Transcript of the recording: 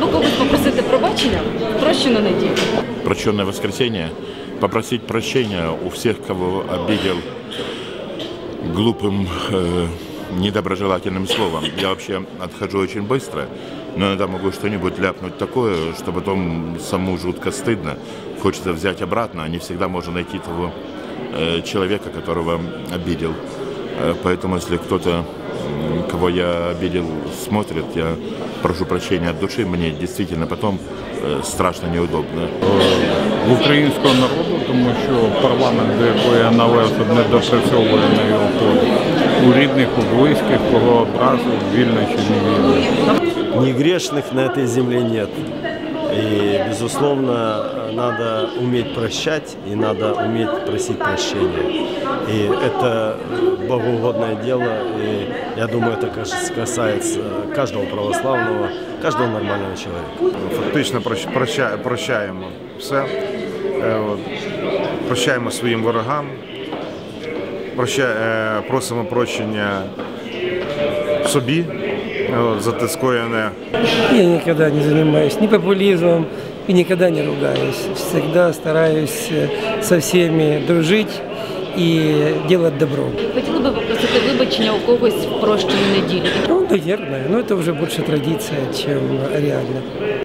Би когось попросити пробачення прощену неділю. прощенное воскресенье, попросить прощения у всех, кого обидел глупым, э, недоброжелательным словом. Я вообще отхожу очень быстро, но иногда могу что-нибудь ляпнуть такое, что потом саму жутко стыдно. Хочется взять обратно, а не всегда можно найти того э, человека, которого обидел. Э, Поэтому, если кто-то, кого я обидел, смотрит, я прошу прощения от души, мне действительно потом э, страшно неудобно. в українського народу, тому що парламент, до якого я належу, не допрацьовує на його полі. У рідних, у близьких, кого образив, вільно чи не вільно. Ни грешных на этой земле нет. И, безусловно, надо уметь прощать и надо уметь просить прощения. И это богоугодное дело, и я думаю, это кас- касается каждого православного, каждого нормального человека. фактично прощ- проща- прощаємо все. Е, от. Прощаємо своїм ворогам, проща, е, просимо прощення собі е, от, за те скоєне. Я никогда не занимаюсь ни популизмом и никогда не ругаюсь. Всегда стараюсь э, со всеми дружить и делать добро. Хотіли би попросити вибачення у когось в прощену неділю. Ну, наверное, но это уже больше традиция, чем реально.